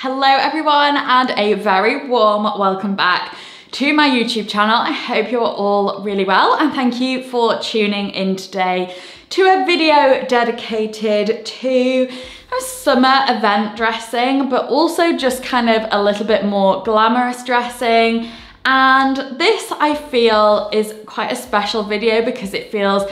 Hello everyone and a very warm welcome back to my YouTube channel. I hope you're all really well and thank you for tuning in today to a video dedicated to summer event dressing but also just kind of a little bit more glamorous dressing and this I feel is quite a special video because it feels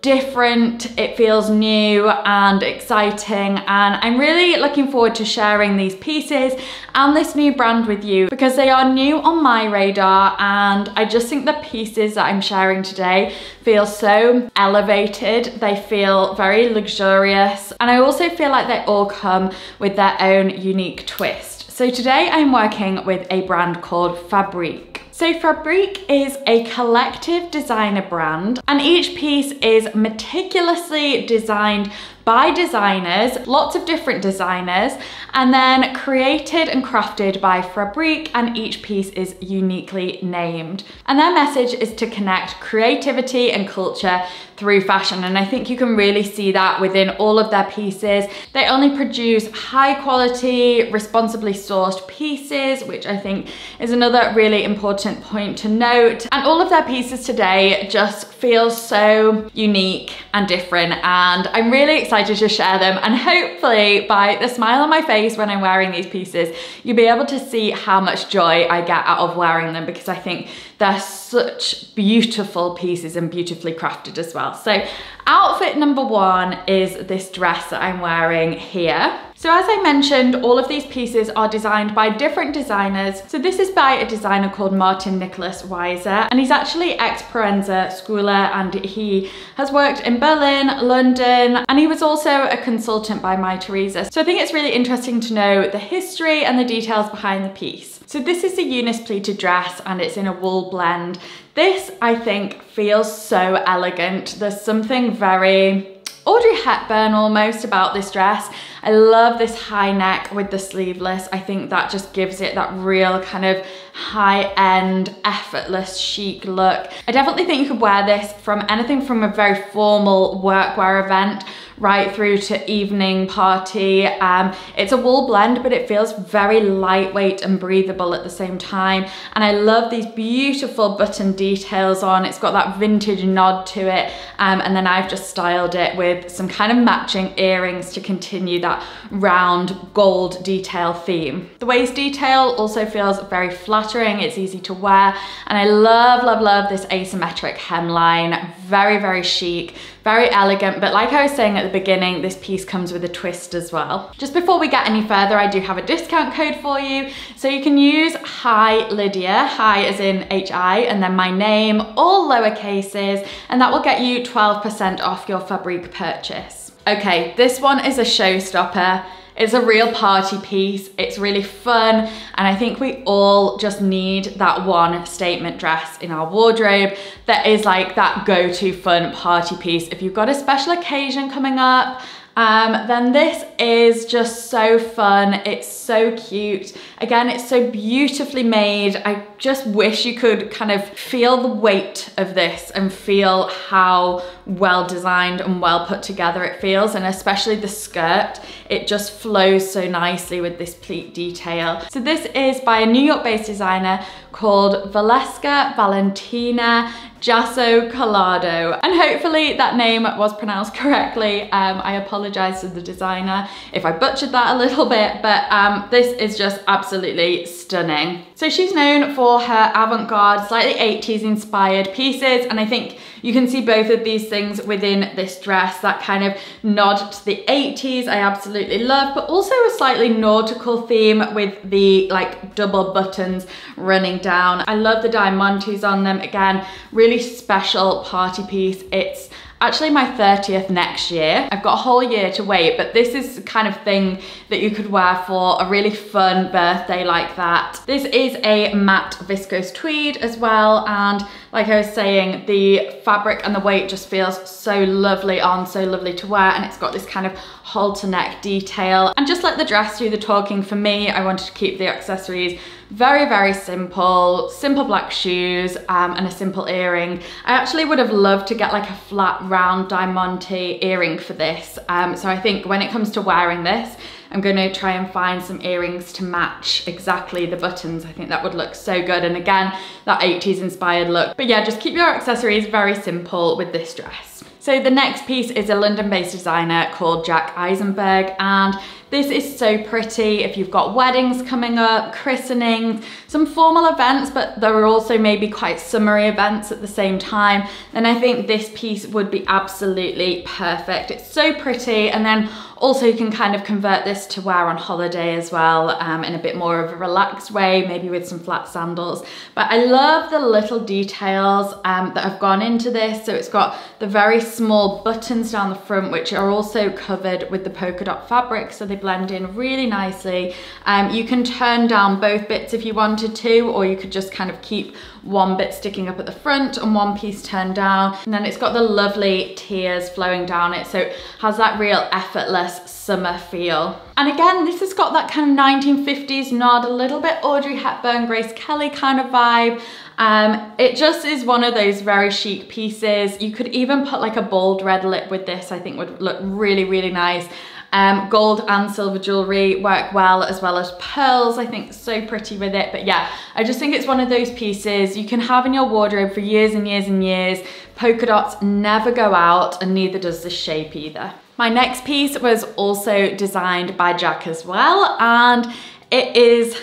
different, it feels new and exciting and I'm really looking forward to sharing these pieces and this new brand with you because they are new on my radar and I just think the pieces that I'm sharing today feel so elevated, they feel very luxurious and I also feel like they all come with their own unique twist. So today I'm working with a brand called Fabrique. So Fabrique is a collective designer brand and each piece is meticulously designed by designers, lots of different designers, and then created and crafted by Fabrique and each piece is uniquely named. And their message is to connect creativity and culture through fashion and I think you can really see that within all of their pieces. They only produce high quality, responsibly sourced pieces, which I think is another really important point to note. And all of their pieces today just feel so unique and different and I'm really excited to just share them and hopefully by the smile on my face when I'm wearing these pieces, you'll be able to see how much joy I get out of wearing them because I think they're such beautiful pieces and beautifully crafted as well. So outfit number one is this dress that I'm wearing here. So as I mentioned, all of these pieces are designed by different designers. So this is by a designer called Martin Nicholas Wieser, and he's actually ex-Proenza Schouler and he has worked in Berlin, London, and he was also a consultant by Mytheresa. So I think it's really interesting to know the history and the details behind the piece. So this is a Eunice pleated dress and it's in a wool blend. This, I think, feels so elegant. There's something very Audrey Hepburn almost about this dress. I love this high neck with the sleeveless. I think that just gives it that real kind of high-end, effortless, chic look. I definitely think you could wear this from anything from a very formal workwear event right through to evening party. Um, it's a wool blend, but it feels very lightweight and breathable at the same time. And I love these beautiful button details on. It's got that vintage nod to it. Um, and then I've just styled it with some kind of matching earrings to continue that round gold detail theme. The waist detail also feels very flattering. It's easy to wear. And I love, love, love this asymmetric hemline. Very, very chic very elegant, but like I was saying at the beginning, this piece comes with a twist as well. Just before we get any further, I do have a discount code for you. So you can use Hi Lydia, hi as in H-I, and then my name, all lower cases, and that will get you 12% off your Fabrique purchase. Okay, this one is a showstopper. It's a real party piece. It's really fun. And I think we all just need that one statement dress in our wardrobe that is like that go-to fun party piece. If you've got a special occasion coming up, um, then this is just so fun. It's so cute. Again, it's so beautifully made. I just wish you could kind of feel the weight of this and feel how well designed and well put together it feels. And especially the skirt, it just flows so nicely with this pleat detail. So this is by a New York based designer called Valeska Valentina Jasso Collado. And hopefully that name was pronounced correctly. Um, I apologize to the designer if I butchered that a little bit, but um, this is just absolutely stunning. So she's known for her avant-garde, slightly 80s inspired pieces, and I think you can see both of these things within this dress, that kind of nod to the 80s I absolutely love, but also a slightly nautical theme with the like double buttons running down. I love the diamantes on them. Again, really special party piece. It's actually my 30th next year. I've got a whole year to wait, but this is the kind of thing that you could wear for a really fun birthday like that. This is a matte viscose tweed as well, and like I was saying, the fabric and the weight just feels so lovely on, so lovely to wear, and it's got this kind of halter neck detail. And just let the dress do the talking for me, I wanted to keep the accessories very, very simple, simple black shoes um, and a simple earring. I actually would have loved to get like a flat round diamante earring for this. Um, so I think when it comes to wearing this, I'm gonna try and find some earrings to match exactly the buttons. I think that would look so good. And again, that 80s inspired look. But yeah, just keep your accessories very simple with this dress. So the next piece is a London-based designer called Jack Isenberg and this is so pretty if you've got weddings coming up, christenings, some formal events, but there are also maybe quite summery events at the same time. Then I think this piece would be absolutely perfect. It's so pretty and then also you can kind of convert this to wear on holiday as well um, in a bit more of a relaxed way, maybe with some flat sandals. But I love the little details um, that have gone into this. So it's got the very small buttons down the front, which are also covered with the polka dot fabric. So they blend in really nicely. Um, you can turn down both bits if you wanted to, or you could just kind of keep one bit sticking up at the front and one piece turned down. And then it's got the lovely tears flowing down it. So it has that real effortless summer feel. And again, this has got that kind of 1950s nod, a little bit Audrey Hepburn, Grace Kelly kind of vibe. Um, it just is one of those very chic pieces. You could even put like a bold red lip with this, I think would look really, really nice. Um, gold and silver jewelry work well as well as pearls. I think so pretty with it. But yeah, I just think it's one of those pieces you can have in your wardrobe for years and years and years. Polka dots never go out and neither does the shape either. My next piece was also designed by Jack as well. And it is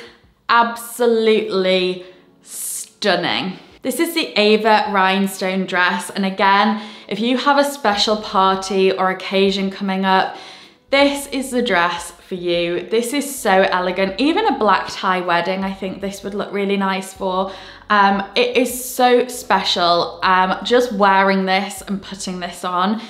absolutely stunning. This is the Ava rhinestone dress. And again, if you have a special party or occasion coming up, this is the dress for you. This is so elegant. Even a black tie wedding, I think this would look really nice for. Um, it is so special. Um, just wearing this and putting this on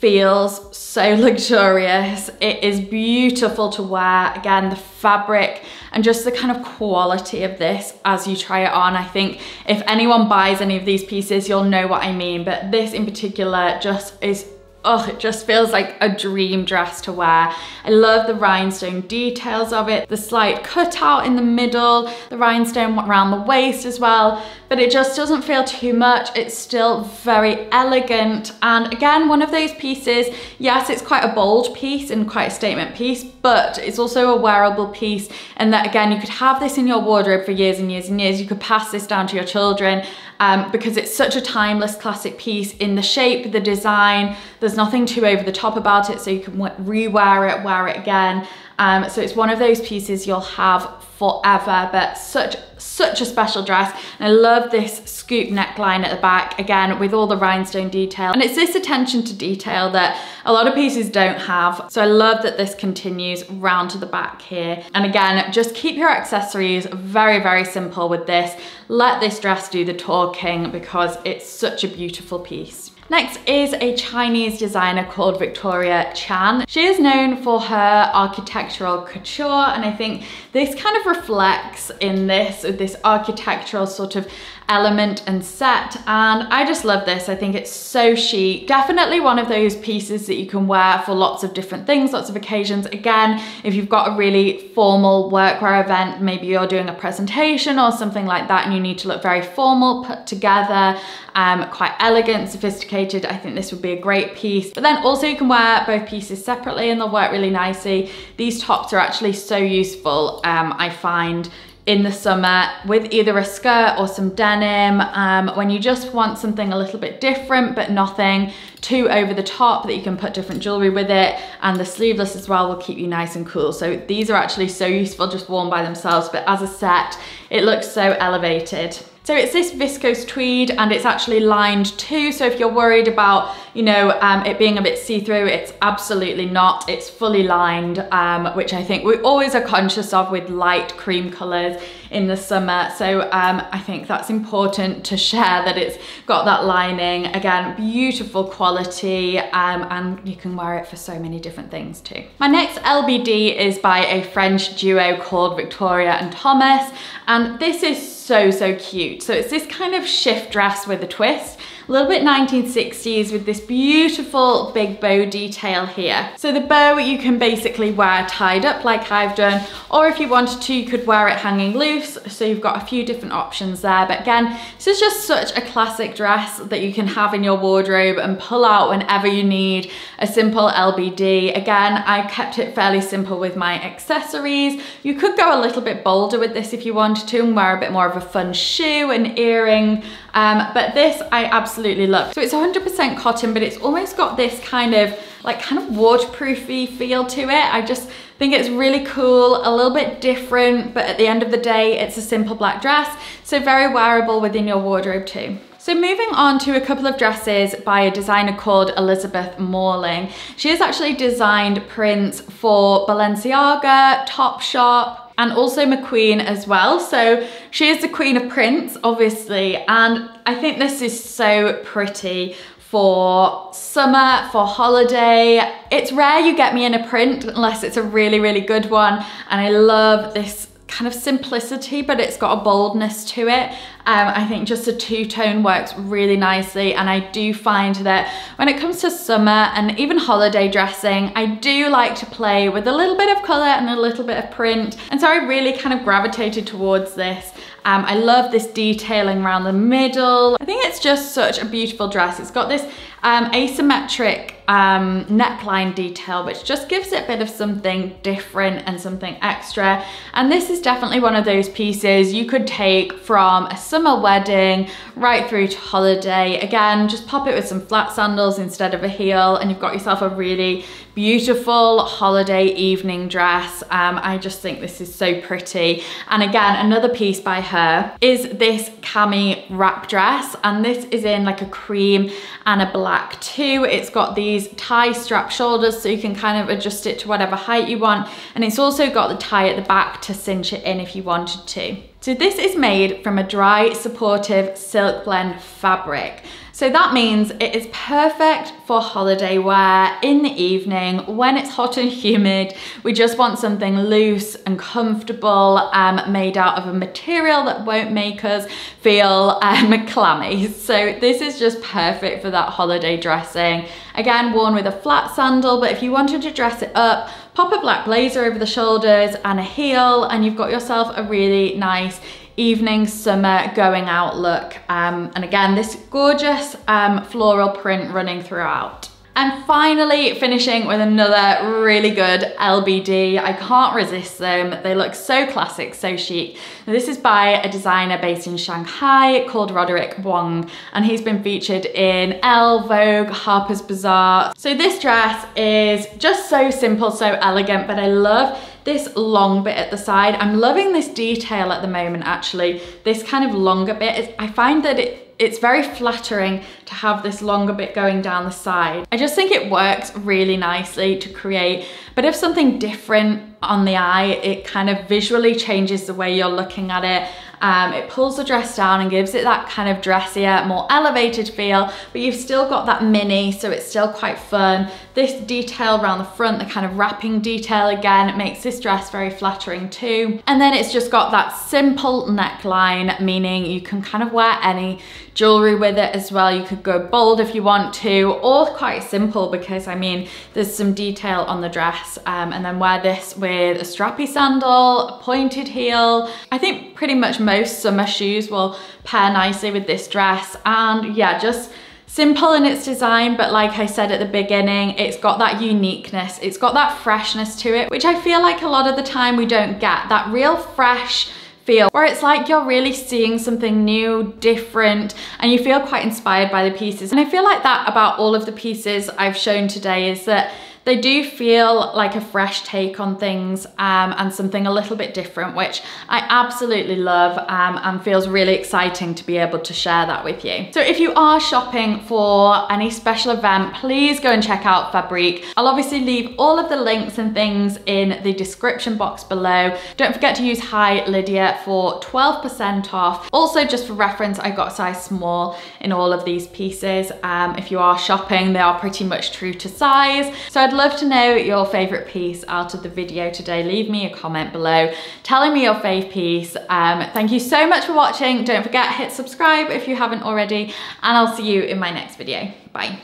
feels so luxurious. It is beautiful to wear. Again, the fabric and just the kind of quality of this as you try it on. I think if anyone buys any of these pieces, you'll know what I mean, but this in particular just is oh, it just feels like a dream dress to wear. I love the rhinestone details of it, the slight cutout in the middle, the rhinestone around the waist as well, but it just doesn't feel too much. It's still very elegant. And again, one of those pieces, yes, it's quite a bold piece and quite a statement piece, but it's also a wearable piece. And that again, you could have this in your wardrobe for years and years and years. You could pass this down to your children um, because it's such a timeless classic piece in the shape, the design, there's nothing too over the top about it so you can re-wear it, wear it again. Um, so it's one of those pieces you'll have forever, but such, such a special dress. And I love this scoop neckline at the back, again, with all the rhinestone detail. And it's this attention to detail that a lot of pieces don't have. So I love that this continues round to the back here. And again, just keep your accessories very, very simple with this. Let this dress do the talking because it's such a beautiful piece. Next is a Chinese designer called Viktoria Chan. She is known for her architectural couture and I think this kind of reflects in this, this architectural sort of element and set and I just love this. I think it's so chic. Definitely one of those pieces that you can wear for lots of different things, lots of occasions. Again, if you've got a really formal workwear event, maybe you're doing a presentation or something like that and you need to look very formal, put together, um, quite elegant, sophisticated. I think this would be a great piece. But then also you can wear both pieces separately and they'll work really nicely. These tops are actually so useful, um, I find, in the summer with either a skirt or some denim um, when you just want something a little bit different but nothing too over the top that you can put different jewelry with it and the sleeveless as well will keep you nice and cool so these are actually so useful just worn by themselves but as a set it looks so elevated so it's this viscose tweed and it's actually lined too. So if you're worried about, you know, um, it being a bit see-through, it's absolutely not. It's fully lined, um, which I think we always are conscious of with light cream colors in the summer. So um, I think that's important to share that it's got that lining. Again, beautiful quality um, and you can wear it for so many different things too. My next LBD is by a French duo called Victoria and Tomas. And this is so, so cute. So it's this kind of shift dress with a twist a little bit 1960s with this beautiful big bow detail here. So the bow you can basically wear tied up like I've done, or if you wanted to, you could wear it hanging loose. So you've got a few different options there. But again, this is just such a classic dress that you can have in your wardrobe and pull out whenever you need a simple LBD. Again, I kept it fairly simple with my accessories. You could go a little bit bolder with this if you wanted to and wear a bit more of a fun shoe and earring. Um, but this I absolutely love. So it's 100% cotton, but it's almost got this kind of like kind of waterproofy feel to it. I just think it's really cool, a little bit different, but at the end of the day, it's a simple black dress. So very wearable within your wardrobe too. So moving on to a couple of dresses by a designer called Elizabeth Morling. She has actually designed prints for Balenciaga, Topshop, and also McQueen as well. So she is the queen of prints, obviously, and I think this is so pretty for summer, for holiday. It's rare you get me in a print unless it's a really, really good one. And I love this kind of simplicity, but it's got a boldness to it. Um, I think just a two-tone works really nicely and I do find that when it comes to summer and even holiday dressing, I do like to play with a little bit of colour and a little bit of print. And so I really kind of gravitated towards this. Um, I love this detailing around the middle. I think it's just such a beautiful dress. It's got this um, asymmetric um, neckline detail, which just gives it a bit of something different and something extra. And this is definitely one of those pieces you could take from a summer wedding right through to holiday. Again, just pop it with some flat sandals instead of a heel and you've got yourself a really beautiful holiday evening dress. Um, I just think this is so pretty. And again, another piece by her is this cami wrap dress. And this is in like a cream and a black too. It's got these tie strap shoulders so you can kind of adjust it to whatever height you want. And it's also got the tie at the back to cinch it in if you wanted to. So this is made from a dry supportive silk blend fabric. So that means it is perfect for holiday wear in the evening when it's hot and humid. We just want something loose and comfortable um, made out of a material that won't make us feel um, clammy. So this is just perfect for that holiday dressing. Again, worn with a flat sandal, but if you wanted to dress it up, pop a black blazer over the shoulders and a heel and you've got yourself a really nice evening, summer, going out look. Um, and again, this gorgeous um, floral print running throughout. And finally finishing with another really good LBD. I can't resist them. They look so classic, so chic. This is by a designer based in Shanghai called Roderic Wong and he's been featured in Elle, Vogue, Harper's Bazaar. So this dress is just so simple, so elegant, but I love this long bit at the side. I'm loving this detail at the moment actually. This kind of longer bit, I find that it it's very flattering to have this longer bit going down the side. I just think it works really nicely to create but if something different on the eye, it kind of visually changes the way you're looking at it um, it pulls the dress down and gives it that kind of dressier, more elevated feel, but you've still got that mini, so it's still quite fun. This detail around the front, the kind of wrapping detail again, makes this dress very flattering too. And then it's just got that simple neckline, meaning you can kind of wear any jewelry with it as well. You could go bold if you want to, or quite simple because I mean, there's some detail on the dress. Um, and then wear this with a strappy sandal, a pointed heel. I think pretty much most summer shoes will pair nicely with this dress. And yeah, just simple in its design, but like I said at the beginning, it's got that uniqueness, it's got that freshness to it, which I feel like a lot of the time we don't get, that real fresh, feel where it's like you're really seeing something new, different, and you feel quite inspired by the pieces. And I feel like that about all of the pieces I've shown today is that they do feel like a fresh take on things um, and something a little bit different, which I absolutely love um, and feels really exciting to be able to share that with you. So if you are shopping for any special event, please go and check out Fabrique. I'll obviously leave all of the links and things in the description box below. Don't forget to use Hi Lydia for 12% off. Also, just for reference, I got size small in all of these pieces. Um, if you are shopping, they are pretty much true to size. So I'd I'd love to know your favorite piece out of the video today. Leave me a comment below telling me your fave piece. Um, thank you so much for watching. Don't forget, hit subscribe if you haven't already, and I'll see you in my next video. Bye.